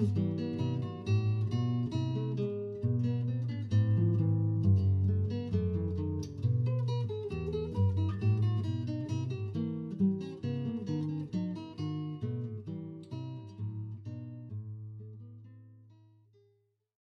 Bye.